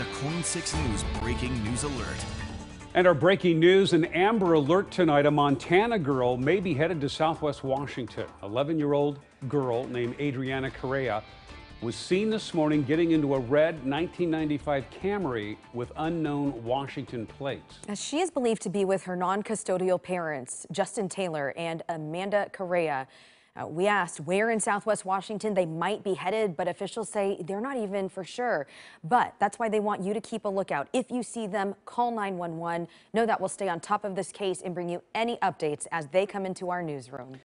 a KOIN 6 News breaking news alert. And our breaking news an Amber Alert tonight. A Montana girl may be headed to southwest Washington. 11 year old girl named Adriana Correa was seen this morning getting into a red 1995 Camry with unknown Washington plates. She is believed to be with her non custodial parents, Justin Taylor and Amanda Correa. Uh, we asked where in southwest Washington they might be headed, but officials say they're not even for sure. But that's why they want you to keep a lookout. If you see them, call 911. Know that we'll stay on top of this case and bring you any updates as they come into our newsroom.